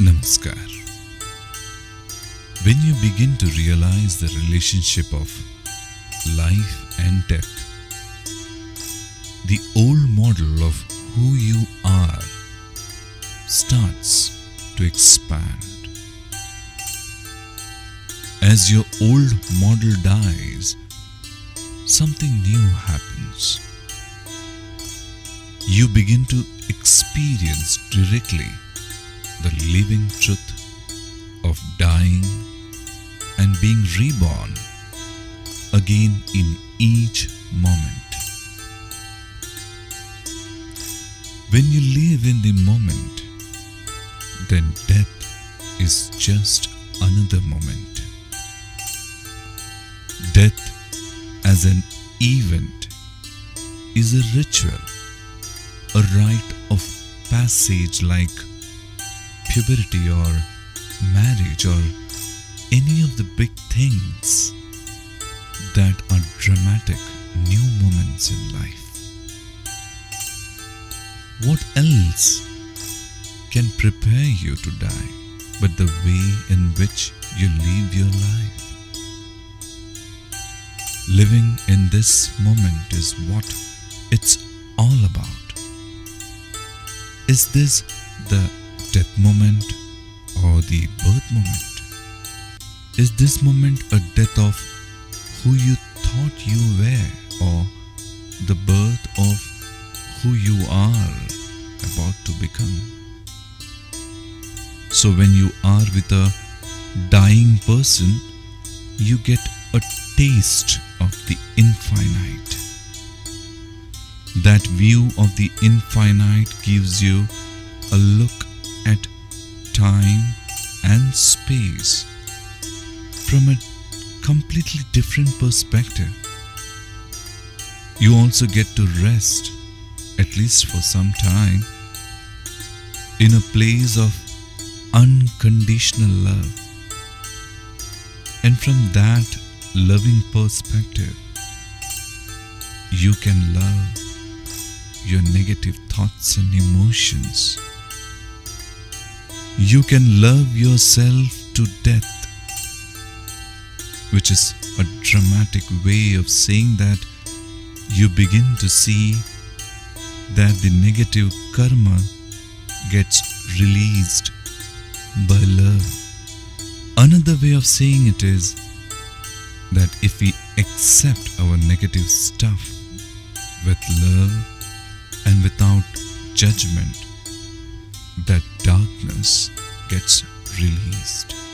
Namaskar. When you begin to realize the relationship of life and death, the old model of who you are starts to expand. As your old model dies, something new happens. You begin to experience directly the living truth of dying and being reborn again in each moment. When you live in the moment, then death is just another moment. Death as an event is a ritual, a rite of passage like puberty or marriage or any of the big things that are dramatic new moments in life. What else can prepare you to die but the way in which you live your life? Living in this moment is what it's all about. Is this the death moment or the birth moment? Is this moment a death of who you thought you were or the birth of who you are about to become? So, when you are with a dying person, you get a taste of the infinite. That view of the infinite gives you a look at time and space from a completely different perspective. You also get to rest, at least for some time, in a place of unconditional love. And from that loving perspective, you can love your negative thoughts and emotions. You can love yourself to death, which is a dramatic way of saying that you begin to see that the negative karma gets released by love. Another way of saying it is that if we accept our negative stuff with love and without judgment, that darkness gets released.